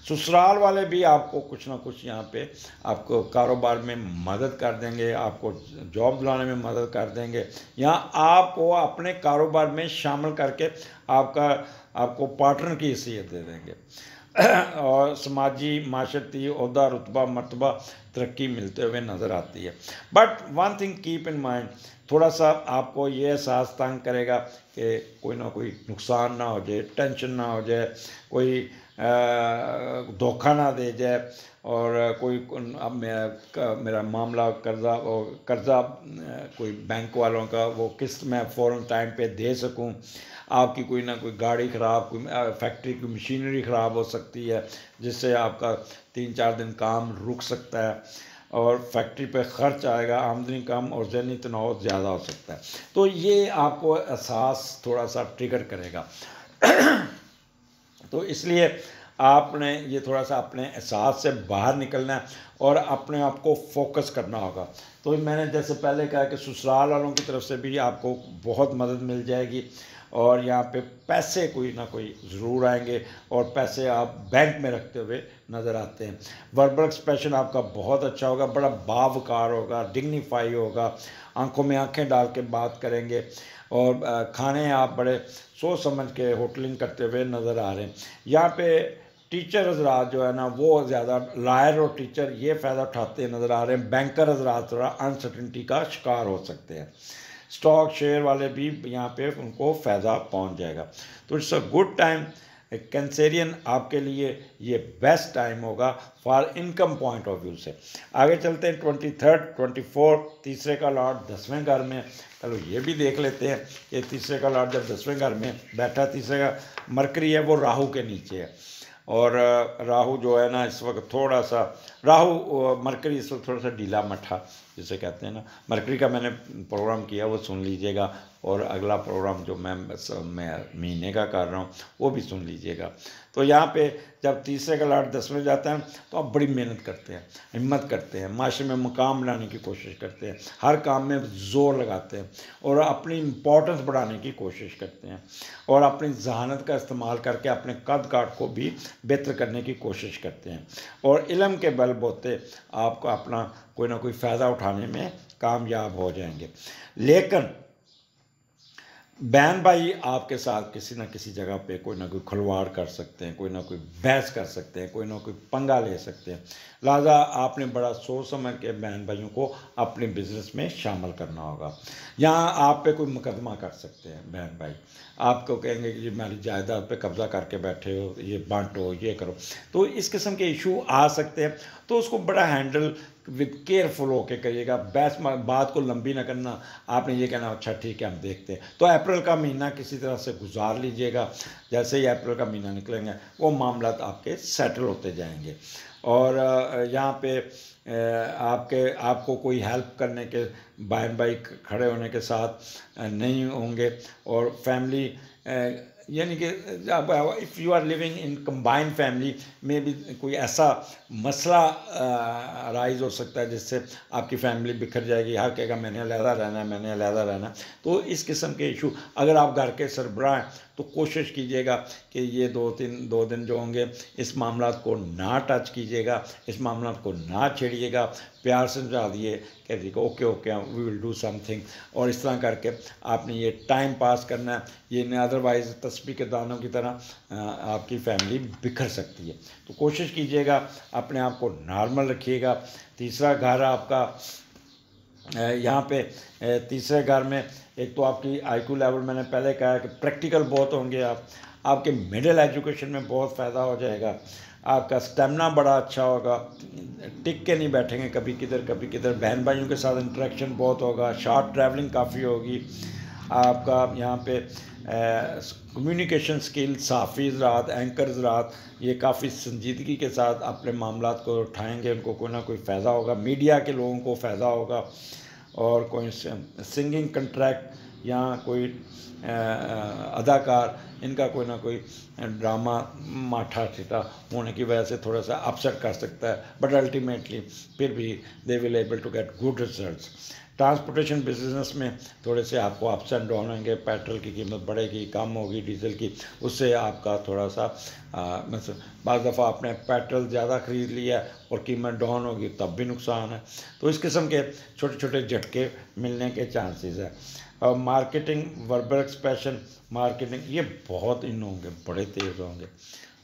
ससुराल वाले भी आपको कुछ ना कुछ यहाँ पे आपको कारोबार में मदद कर देंगे, आपको जॉब दिलाने में मदद कर देंगे। या आपको अपने कारोबार में शामिल करके आपका, आपको पार्टनर की हैसियत दे देंगे। और समाजी माशरती अहदा रुतबा, मरतबा, तरक्की मिलते हुए नज़र आती है। But one thing keep in mind थोड़ा सा आपको ये एहसास तंग करेगा कि कोई ना कोई नुकसान ना हो जाए टेंशन ना हो जाए, कोई धोखा ना दे जाए, और कोई अब मेरा मेरा मामला कर्ज़ा कर्ज़ा कोई बैंक वालों का वो किस्त मैं फ़ौर टाइम पे दे सकूँ। आपकी कोई ना कोई गाड़ी ख़राब, कोई फैक्ट्री की मशीनरी ख़राब हो सकती है, जिससे आपका तीन चार दिन काम रुक सकता है और फैक्ट्री पे ख़र्च आएगा, आमदनी कम और जहनी तनाव ज़्यादा हो सकता है। तो ये आपको एहसास थोड़ा सा ट्रिगर करेगा। तो इसलिए आपने ये थोड़ा सा अपने एहसास से बाहर निकलना है और अपने आप को फोकस करना होगा। तो मैंने जैसे पहले कहा कि ससुराल वालों की तरफ़ से भी आपको बहुत मदद मिल जाएगी और यहाँ पे पैसे कोई ना कोई ज़रूर आएँगे और पैसे आप बैंक में रखते हुए नज़र आते हैं। वर्बल एक्सप्रेशन आपका बहुत अच्छा होगा, बड़ा बावकार होगा डिग्निफाई होगा, आँखों में आँखें डाल के बात करेंगे और खाने आप बड़े सोच समझ के होटलिंग करते हुए नज़र आ रहे हैं। यहाँ पे टीचर हजरात जो है ना, वो ज़्यादा लायर और टीचर ये फ़ायदा उठाते नज़र आ रहे हैं। बैंकर हजरात थोड़ा अनसर्टनटी का शिकार हो सकते हैं। स्टॉक शेयर वाले भी यहाँ पे उनको फ़ायदा पहुँच जाएगा। तो it's a good time Cancerian आपके लिए ये बेस्ट टाइम होगा for income point of view से। आगे चलते हैं ट्वेंटी थर्ड ट्वेंटी फोर तीसरे का लॉर्ड दसवें घर में। चलो ये भी देख लेते हैं कि तीसरे का लॉर्ड जब दसवें घर में बैठा, तीसरे का मरकरी है, वो राहु के नीचे है। और राहु जो है ना, इस वक्त थोड़ा सा, राहु मरकरी इस वक्त थोड़ा सा ढीला मठा, जिसे कहते हैं ना। मरकरी का मैंने प्रोग्राम किया, वो सुन लीजिएगा। और अगला प्रोग्राम जो मैं मैं महीने का कर रहा हूँ, वो भी सुन लीजिएगा। तो यहाँ पे जब तीसरे का लाट दस में जाता है तो आप बड़ी मेहनत करते हैं, हिम्मत करते हैं, माशरे में मुकाम बनाने की कोशिश करते हैं, हर काम में ज़ोर लगाते हैं और अपनी इम्पोर्टेंस बढ़ाने की कोशिश करते हैं और अपनी जहानत का इस्तेमाल करके अपने कद काट को भी बेहतर करने की कोशिश करते हैं। और इलम के बल बोते आपको अपना कोई ना कोई फ़ायदा उठाने में कामयाब हो जाएँगे। लेकिन बहन भाई आपके साथ किसी ना किसी जगह पे कोई ना कोई खलवाड़ कर सकते हैं, कोई ना कोई बहस कर सकते हैं, कोई ना कोई पंगा ले सकते हैं। लिहाजा आपने बड़ा सोच समझ के बहन भाइयों को अपने बिज़नेस में शामिल करना होगा। यहाँ आप पे कोई मुकदमा कर सकते हैं बहन भाई आपको कहेंगे कि मेरी जायदाद पे कब्ज़ा करके बैठे हो, ये बांटो, ये करो। तो इस किस्म के इशू आ सकते हैं। तो उसको बड़ा हैंडल विद केयरफुल होके करिएगा बैस बात को लंबी ना करना। आपने ये कहना अच्छा ठीक है, हम देखते हैं। तो अप्रैल का महीना किसी तरह से गुजार लीजिएगा। जैसे ही अप्रैल का महीना निकलेंगे, वो मामला आपके सेटल होते जाएँगे। और यहाँ पे आपके, आपको कोई हेल्प करने के बहन भाई खड़े होने के साथ नहीं होंगे। और फैमिली यानी कि if you are living in combined family में भी कोई ऐसा मसला राइज हो सकता है जिससे आपकी फैमिली बिखर जाएगी। हर कहेगा, मैंने अलहदा रहना है, मैंने अलहदा रहना तो इस किस्म के इशू अगर आप घर के सरबराह हैं तो कोशिश कीजिएगा कि ये दो तीन, दो दिन जो होंगे, इस मामला को ना टच कीजिएगा, इस मामला को ना छेड़िएगा। प्यार से समझा दिए कि ठीक okay okay we will do something और इस तरह करके आपने ये टाइम पास करना है। ये अदरवाइज़ तस्वीर के दानों की तरह आपकी फैमिली बिखर सकती है। तो कोशिश कीजिएगा, अपने आप को नॉर्मल रखिएगा। तीसरा घर आपका यहाँ पे तीसरे घर में, एक तो आपकी आईक्यू लेवल मैंने पहले कहा कि प्रैक्टिकल बहुत होंगे आप। आपके मिडिल एजुकेशन में बहुत फ़ायदा हो जाएगा। आपका स्टेमिना बड़ा अच्छा होगा। टिक के नहीं बैठेंगे कभी किधर कभी किधर। बहन भाइयों के साथ इंटरेक्शन बहुत होगा। शॉर्ट ट्रैवलिंग काफ़ी होगी। आपका यहाँ पे कम्युनिकेशन स्किल साफ़ी ज़रात एंकर ज़रात ये काफ़ी संजीदगी के साथ अपने मामला को उठाएँगे। उनको कोई ना कोई फ़ायदा होगा। मीडिया के लोगों को फ़ायदा होगा। और कोई सिंगिंग कंट्रैक्ट या कोई अदाकार, इनका कोई ना कोई ड्रामा माठा ठीठा होने की वजह से थोड़ा सा अपसेट कर सकता है। बट अल्टीमेटली फिर भी they will able to get good results transportation business में थोड़े से आपको अप्स एंड डाउन होंगे, पेट्रोल की कीमत बढ़ेगी, कम होगी, डीजल की, उससे आपका थोड़ा सा मतलब बाज़ दफ़ा आपने पेट्रोल ज़्यादा ख़रीद लिया और कीमत डाउन होगी, तब भी नुकसान है। तो इस किस्म के छोटे छोटे झटके मिलने के चांसेस है। और मार्केटिंग वर्बल एक्सप्रेशन मार्केटिंग ये बहुत इन होंगे बड़े तेज़ होंगे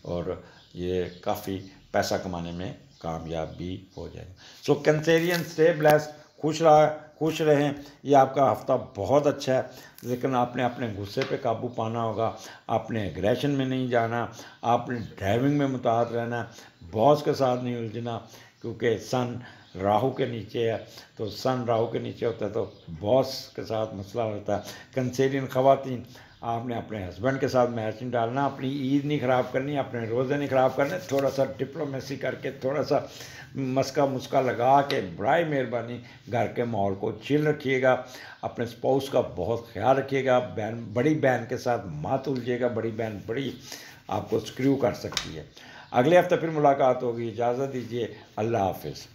और ये काफ़ी पैसा कमाने में कामयाब भी हो जाएगा। सो कैंसेरियन स्टे ब्लेस्ड खुश रहा खुश रहें। ये आपका हफ़्ता बहुत अच्छा है, लेकिन आपने अपने गुस्से पे काबू पाना होगा। आपने एग्रेशन में नहीं जाना, आपने ड्राइविंग में मुताद रहना बॉस के साथ नहीं उलझना, क्योंकि सन राहु के नीचे है। तो सन राहु के नीचे होता है तो बॉस के साथ मसला होता है। कंसेरियन ख़वातीन आपने अपने हस्बैंड के साथ मैच नहीं डालना, अपनी ईद नहीं ख़राब करनी, अपने रोज़े नहीं ख़राब करने थोड़ा सा डिप्लोमेसी करके थोड़ा सा मस्का मुस्का लगा के, बड़ी मेहरबानी घर के माहौल को चिल रखिएगा, अपने स्पाउस का बहुत ख्याल रखिएगा, बहन, बड़ी बहन के साथ मात उलझिएगा बड़ी बहन बड़ी आपको स्क्रू कर सकती है। अगले हफ़्ते फिर मुलाकात होगी, इजाज़त दीजिए, अल्लाह हाफिज़।